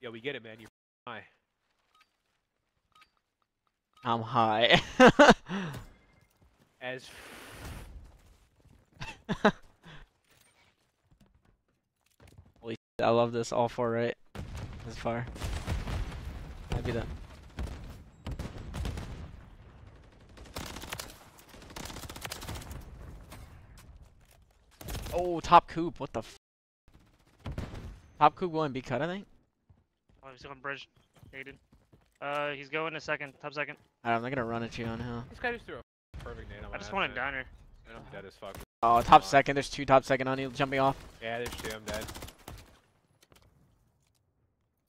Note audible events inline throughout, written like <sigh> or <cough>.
Yo, we get it, man. You're high. I'm high. <laughs> As <laughs> Holy shit, I love this all four right. This far. Maybe that. Oh, top coop. What the f? Top coop going be cut, I think. Oh, he's on bridge. Aiden. Uh, he's going a second. Top second. Alright, I'm not gonna run at you on hill. this guy just threw a perfect nade on my I just want a head, downer. I'm dead as fuck. Oh, top second. There's two top second on you jumping off. Yeah, there's two. I'm dead.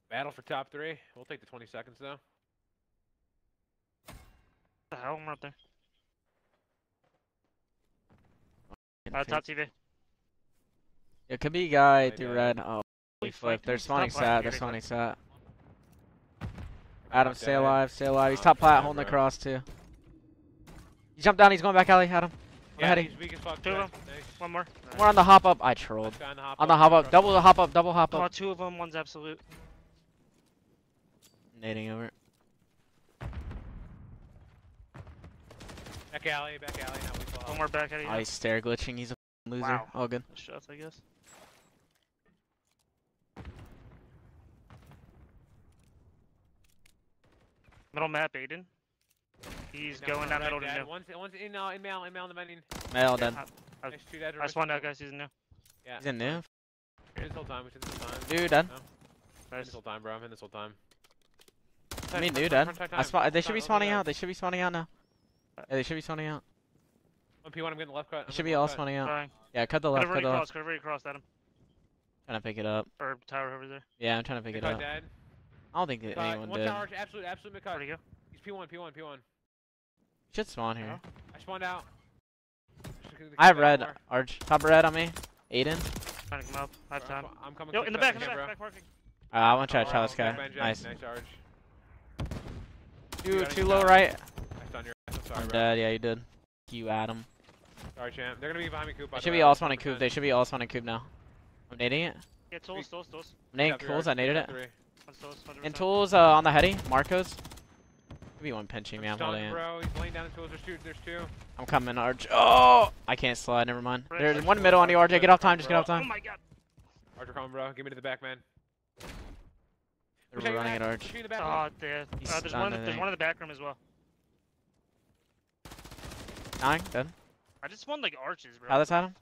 Battle for top three. We'll take the 20 seconds though. What the hell? I'm right there. Can Uh, fade. top TV. It could be a guy through red. Oh, holy Holy flip. fuck, They're dude, stop spawning sat. They're Fury, spawning sat. Adam, stay alive. Stay alive. He's top plat holding the cross too. He jumped down. He's going back alley. Had him. Yeah, heading. he's weak as fuck. Two of Nice. Nice. One more. More on the hop up. I trolled. On the hop On the up, hop up. Double the- hop up. Double hop Oh, up. two of them. One's absolute. Nading over. Back alley, back alley. Now we fall. One more back alley. you. Oh, he's stair glitching. He's a loser. Wow. All good. Shots, I guess. Middle map, Aiden. He's Down going on down right, middle to dead. new. One's, one's in now, in mail, in mail, in the vending. Male Yeah, dead. I- Nice, two dead. I spawned out, guys. He's in new. Yeah. He's in new. We're in this whole time. We're in this whole time. Dude, dead. No. In Nice. this whole time, bro. I'm in this whole time. I mean, Time, dude, time, dead. time, I time, spawn. They should be spawning out. They should be spawning out now. Yeah, they should be spawning out. One P1, I'm getting the left cut. Should be all spawning out. Trying. Yeah, cut the left. Cut already the left. crossed. Could have already crossed at. Trying to pick it up. Or tower over there. Yeah, I'm trying to pick it up. dead. I don't think that Uh, anyone one did. tower, absolute, absolute mid cut. Where'd he go? He's P1, P1, P1. Should spawn here. I spawned out. I have red. more. Arch. Top red on me. Aiden. Trying to come up. I have Bro, I'm- time. I'm coming. Yo, in the back, in the here, back, bro. back working. Uh, I want to try to try this guy. Nice. Nice charge. Too, got too low right. Nice on your ass. I'm sorry, I'm bro. dead. Yeah, you did. You, Adam. Sorry, champ. They're gonna be behind me, Coop. They should be all 100%. spawning coop. They should be all spawning coop now. I'm nading it. Yeah, tools, tools, tools. I'm nading Got three tools. I naded got it. Three. One's tools, And tools uh, on the heady. Marcos. Could be one pinching me. I'm I'm holding stunned, it. bro. He's laying down in tools. There's two. There's two. I'm coming, Arch. Oh! I can't slide. Never mind. Right, There's Arch, one middle on, on you, RJ. Get off time. Just get off time. Oh my god. Archer coming, bro. Give me to the back, man. They're Push out your running back. at Arch. Push me in the back. Oh, there. Uh, there's one. I In the, there's one in the back room as well. Nine. Dead. I just spawned like arches, bro. How that's at him?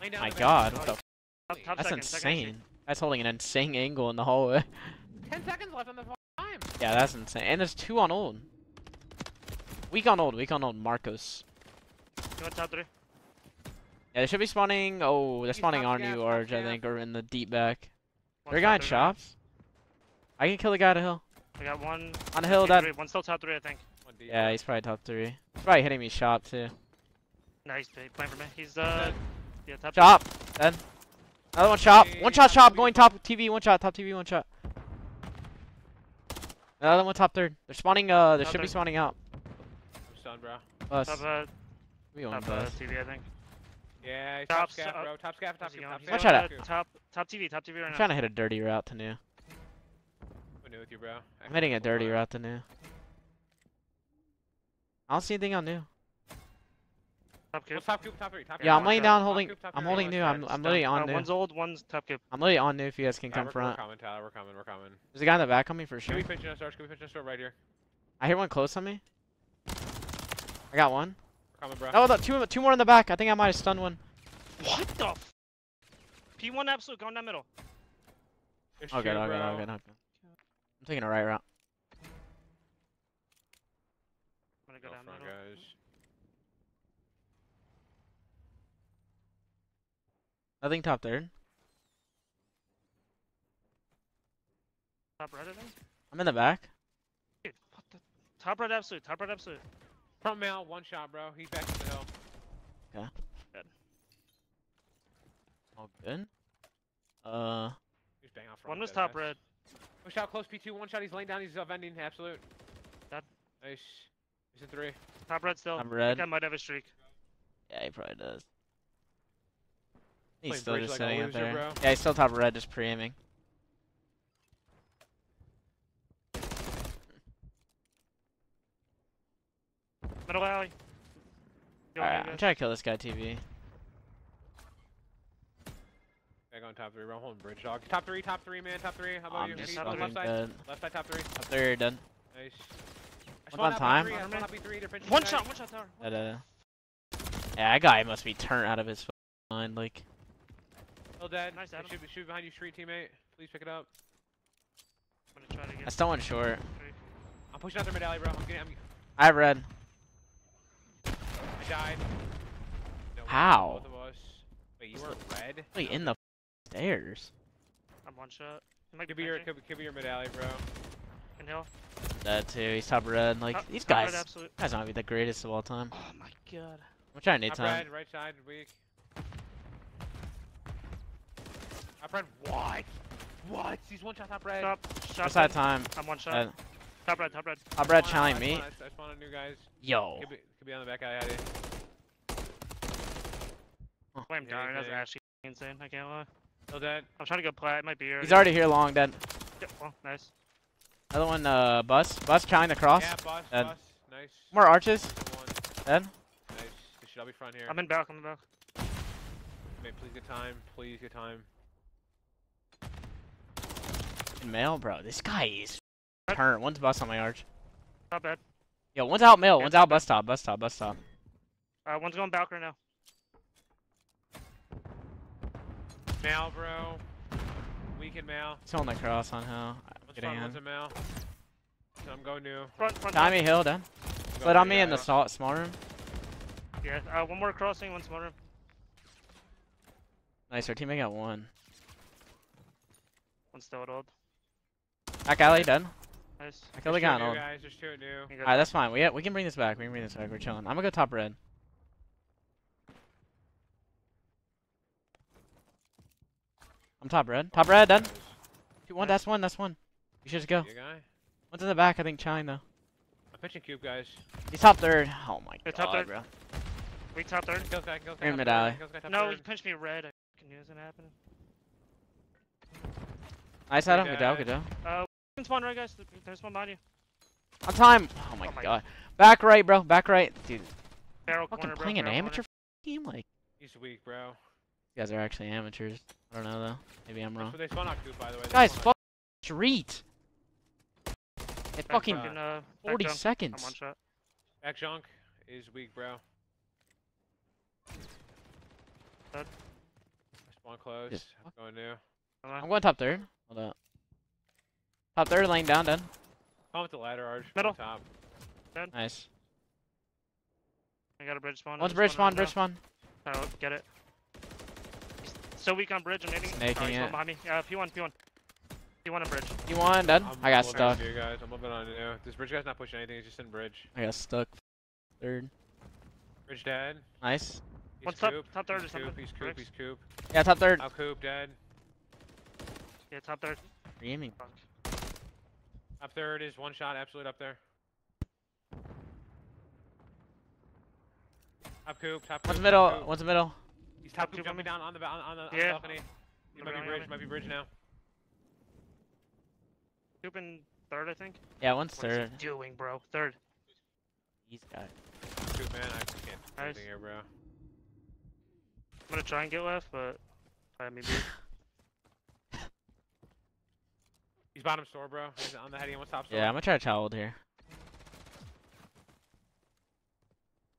My in the back. god. What the? f- Top, top That's second, second insane. That's holding an insane angle in the hallway. <laughs> Ten seconds left on the time. Yeah, that's insane. And there's two on old. Weak on old. Weak on old. Marcos. You want top three? Yeah, they should be spawning. Oh, they're He's spawning top on you, top Arch, I think, or in the deep back. One's There a guy in shops. I can kill the guy at a hill. I got one. On the hill, top that. three. One's still top three, I think. Yeah, he's probably top three. He's probably hitting me shop too. Nice, he's playing for me. He's uh, yeah, top. Shop. Then. Another one shop. One shot Hey, shop. Going top TV. One shot. Top TV. One shot. Another one top third. They're spawning. Uh, they Top should be spawning out. I'm stunned, bro. Bus. Top, uh, We own top uh. TV, I think. Yeah, he's Top top s- scaff, uh, bro. Top scaff, top Where's he scaff, going? top He's Watch scaff. out. going, uh, top, top TV, top TV right I'm now. trying to hit a dirty route to new. I'm new with you, bro. I'm hitting a dirty route to new. I don't see anything on new. Top Well, cube. top coop, top three, top Yeah, I'm laying down holding. coop, top I'm holding new. I'm I'm literally Uh, on new. One's old, one's top cube. I'm literally on new. If you guys can Alright, come we're, front. We're coming, Tyler. We're coming. We're coming. There's a guy in the back on me for Can we pinch in us, Arch? Can we pinch in us right here? I hear one close on me. I got one. We're coming, bro. Oh, the two two more in the back. I think I might have stunned one. What the f- P1 absolute, going down middle. There's Okay, two, okay, bro. okay, okay. I'm taking a right route. I'm gonna go Go down front, middle. guys. Nothing top third. Top right, I think. I'm in the back. Dude, what the? Top right absolute, top right absolute. Front mail, one shot, bro. He's back to the hill. All good. Uh, He's bang off front. One was top ass. red. One shot, close P2. One shot, he's laying down. He's uh, vending. Absolute. Dead. Nice. He's in three. Top red still. I'm I red. think I might have a streak. Yeah, he probably does. He's still just like sitting up there. Bro. Yeah, he's still top red, just pre-aiming. Middle alley. Alright, I'm trying to kill this guy, TV. Back on top three, bro. Holding bridge dog. Top three, top three, man. Top three. How about I'm you? Just left side. Dead. Left side, top three. Top three, you're done. Nice. One on time. One shot, one shot tower. One uh, yeah, that guy must be turned out of his mind. Like. Still dead. Nice, They Adam. Shoot, shoot behind you, street teammate. Please pick it up. I'm gonna try to I get. still went short. three. I'm pushing out their mid alley, bro. I'm getting. I'm, I have red. I died. No, How? Both of us. Wait, you What's were red? Wait, in the stairs. I'm one shot. He might be Could be your, pinching. could, could be your mid alley, bro. In hill. That too. He's top red. Like Top- these top red guys, absolute. guys might be the greatest of all time. Oh my god. I'm trying to need time. red, right side, weak. Top red, what? What? He's one shot top red. Top. Shot. What's that time? I'm one shot. Uh, top red. Top red. top red Spawn challenge me. I spawn on new guys. Yo. Could be, could be on the back alley. Addy. Flame Yeah, down. That's actually insane. I can't lie. Still dead. I'm trying to go plat. It might be here. He's already here long. Dead. Yeah, well, nice. Another one. Uh, bus. Bus challenge the cross. Yeah, boss, Dead. boss. Nice. More arches. Good. Dead. Nice. Good shit, I'll be front here. I'm in back. I'm in back. Mate, please get time. Please get time. Mail, bro. This guy is turn. One's bus on my arch. Not bad. Yo, one's out middle. Yeah, One's out bus top. Bus top. Bus top. Uh, one's going back right now. Mal, bro. Weakened Mal. He's holding the cross on hell. One's Getting front, one's in. a Mal. So I'm going new. Front. Front. Tommy Hill. Done. I'm Slid going on new, me in the guys. salt small room. Yeah. Uh, one more crossing. One small room. Nice. Our teammate got one. One still at old. Back alley. Done. Nice. I killed the There's guy on guys. There's two at new. Alright, that's fine. We we can bring this back. We can bring this back. We're chilling. I'm gonna go top red. I'm top red. Top red. Done. Two, one. That's one. That's one. You should just go. You guy? One's in the back. I think chime though. I'm pitching cube, guys. He's top third. Oh my Yeah, top god, third. bro. Weak top third. Kills guy, kills guy. You're top mid alley. kills guy top No, he third. punched me red. I knew it was gonna happen. Nice, Adam. Good job. Good guy. job. Uh, Can spawn right, guys. There's one behind you. On time. Oh my Oh my god. Back right, bro. Back right. Dude, Barrel fucking corner, bro. playing an barrel amateur team. Like, He's weak, bro. you guys are actually amateurs. I don't know though. Maybe I'm wrong. But they spawn out cube, by the way. They Guys, fuck street. It fucking front. Corner. Uh, back 40 jump. I'm seconds. one shot. Back junk is weak, bro. Dead. Spawn close. Yes. I'm going new. I'm going top third. Hold up. Top third, laying down, done. Come with the ladder, Arch. Middle. Top. Nice. I got a bridge spawn. One's bridge spawn, bridge spawn. now. Oh, get it. He's so weak on bridge. I'm hitting. Snaking oh, he's it. behind me. Uh, P1, P1. P1 on bridge. You won, done. I'm I got stuck. on You guys. I'm moving on to new. This bridge guy's not pushing anything. He's just in bridge. I got stuck. Third. Bridge dead. Nice. He's One's top, coop. top third or He's something. coop. He's coop. He's coop. Yeah, top third. Out coop. Dead. Yeah, top third. Aiming. Fuck. Up third is one shot. Absolute up there. Top coop. Top coop. One's top middle. coop. One's middle. He's top Top coop coop jumping down on the on, on the, on the Yeah. balcony. He might be bridge. Might be bridge now. Coop in third, I think. Yeah, one's What is he doing, bro? Third. He's got. Coop man. I can't do Nice. anything here, bro. I'm gonna try and get left, but I mean, He's bottom store, bro. He's on the heady. What's top store? Yeah, I'm gonna try to child here.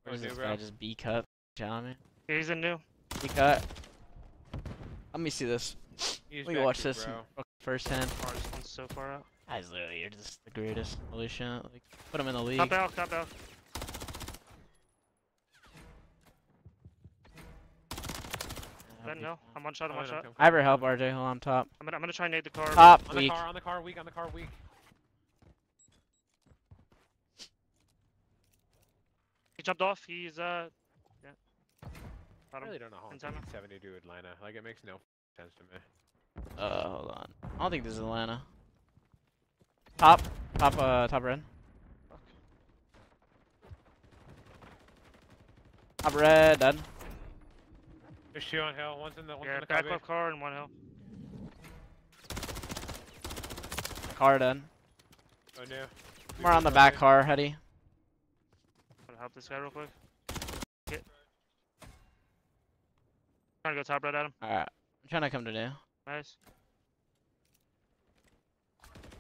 What Going new, this bro. guy? Just B cut. Challenge me. He's in new. B cut. Let me see this. He's Let me watch this bro. fucking firsthand. Oh, this so far out. Guys, literally, you're just the greatest. Holy shit. Like, put him in the league. Top out, top out. Yeah, Then B no. I'm one shot, I'm Oh, one no, shot. okay, I ever help RJ? Hold on, top. I'm gonna, I'm gonna try and nade the car. but Top, On the car, on the car, weak, on the car, weak. He jumped off. He's uh, yeah. I really don't know how I'm In time. taking 70 to Atlanta. Like, it makes no sense to me. Uh, hold on. I don't think this is Atlanta. Top. Top, uh, top red. Top red, done. There's two on hill. One's in the, one's Yeah, in the back left car and one hill. Car done. Oh, no. More on the back car, Hetty. Gonna help this guy real quick. Get. Trying to go top right at him. Alright. I'm trying to come to new. Nice.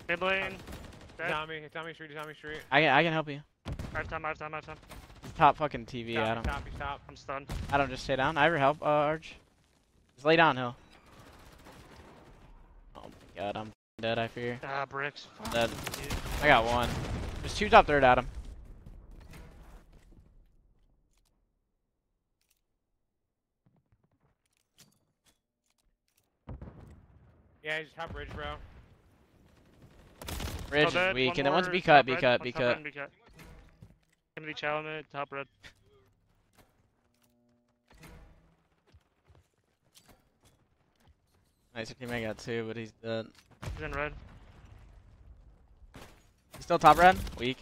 Mid lane. Dead. Tommy, it's Tommy Street, it's Tommy Street. I can I can help you. I have time, I have time, I have time. Top fucking TV, Stop, Adam. Stop, stop. I'm stunned. Adam, just stay down. I ever help, uh, Arch? Just lay down, Hill. Oh my god, I'm dead, I fear. Ah, bricks. Fuck, Dead. dude. I got one. There's two top third, Adam. Yeah, he's top bridge, bro. Bridge Oh, is weak, One and then more be cut, be cut, be cut. And be cut. Timothy top red. Nice, your teammate got two, but he's dead. He's in red. He's still top red? Weak.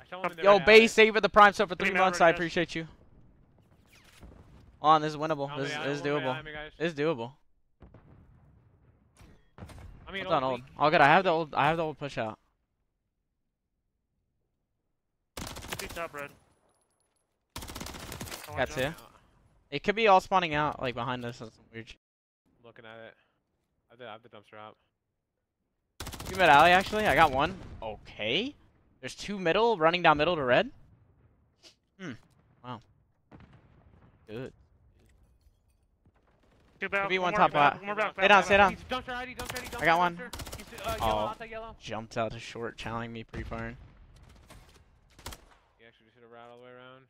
I saw him in the Yo, red base, eh? save for the prime sub for Three three months. I appreciate you. On, this is winnable. This, this is doable. out. This is doable. I mean, Hold on, old old. Oh, good. I have the old. I have the old push out. Top red. I want Got two. It could be all spawning out like behind us. That's some weird. Looking at it. I have the, I have the dumpster out. Two mid alley actually. I got one. Okay. There's two middle running down middle to red. Hmm. Wow. Good. Two back, be one more top back, one back, Stay down, stay down. Dumpster ID, dumpster ID, dumpster, I got one. uh, yellow, Oh. outside yellow. Jumped out to short, challenging me pre firing. He actually just hit a route all the way around.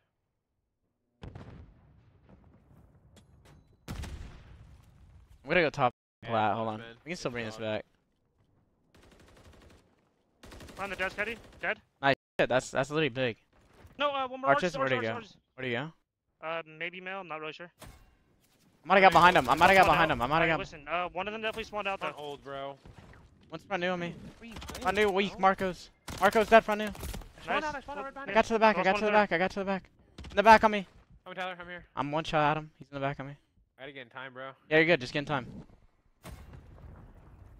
I'm gonna go top Yeah, plat. Hold on. man. We can still bring this back. On the desk, Eddie. Dead. Yeah, that's that's literally big. No, uh, one more. Arches, arches, where'd he arches, go? arches. Where'd he go? Uh, maybe male. I'm not really sure. I might have got behind him. I might have got Spawned behind out. him. I might have Alright, got. Listen, uh, one of them definitely spawned out Front old, bro. What's front new on me? What are you Front new weak. Marcos. Marcos dead front new. I Nice. I spawned out right behind I you. got to the back. I got to the back. I got to the back. In the back on me. Come on, Tyler, I'm here. I'm one shot at him. He's in the back on me. I gotta get in time, bro. Yeah, you're good. Just get in time. I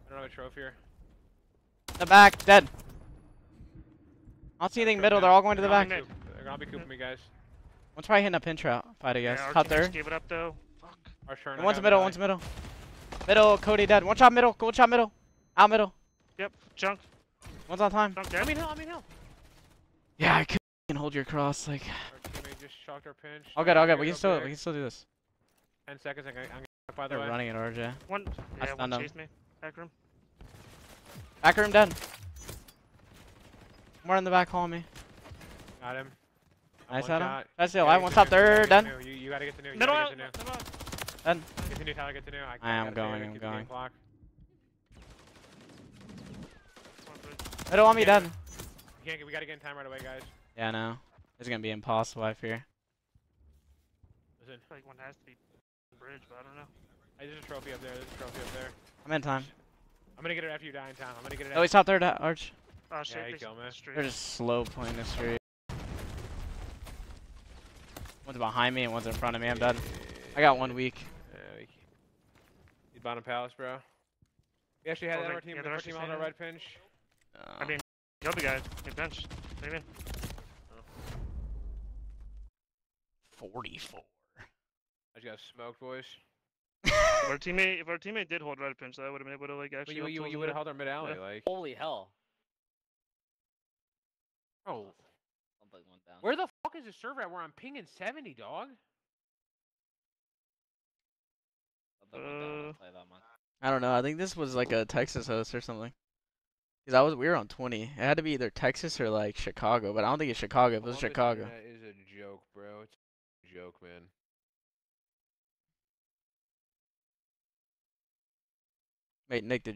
don't have a trophy here. In the back, dead. I don't see anything middle. back. They're all going to the back. gonna be coop- They're gonna be cooping me, guys. One's probably hitting a pinch route. Fight, I guess. our Top team just. Gave it up though. Fuck. Our turn. one's I one's got middle. melee. One's middle. Middle. Cody dead. One shot middle. One shot middle. Out middle. Yep. Junk. One's on time. Junk I mean, hill, I mean, hill. Yeah, I can hold your cross. Like, Our teammate just shocked our pinch. all good. All good. We can still. We can still do this. Ten seconds. I'm gonna, I'm gonna by the They're way. running at RJ. One. I Yeah, one stunned him. chased me. Back room. Back room dead. More in the back calling me. Got him. Nice, one Adam. shot. That's it. You I gotta want get top you gotta third get to done. new, You, you gotta get to new. You Middle gotta get to new. Middle out. Done. Get to new, Tyler. Get to new. I, I am going, I'm keep the game going. clock. One bridge. Middle on me Yeah. dead. We can't get. We gotta get in time right away, guys. Yeah, no. It's gonna be impossible. I fear. Listen, I feel like one has to be bridge, but I don't know. hey, there's a trophy up there. There's a trophy up there. I'm in time. I'm gonna get it after you die in time. I'm gonna get it. Oh, he's top third. uh, Arch. Oh shit. Yeah, he they- killed me. They're just slow playing this straight. One's behind me and one's in front of me. I'm dead. I got one weak. Yeah, we can- He's bottom palace, bro. We actually had Oh, that they- our team. yeah, our team on our saying red pinch. I mean, killed the guy. Get benched. What do you mean? 44. I just got smoked, boys. if our <laughs> teammate, if our teammate did hold red pinch, that would have been able to like But actually. you, help you, towards you the would have held our mid alley, like. Holy hell. Oh, Something went down. where the fuck is the server at? Where I'm pinging 70, dog. Something went down, I'll Uh, tell you that much. I don't know. I think this was like a Texas host or something. Cause I was we were on 20. It had to be either Texas or like Chicago, but I don't think it's Chicago. If it was Chicago. internet is a joke, bro. It's a joke, man. Wait, Nick, did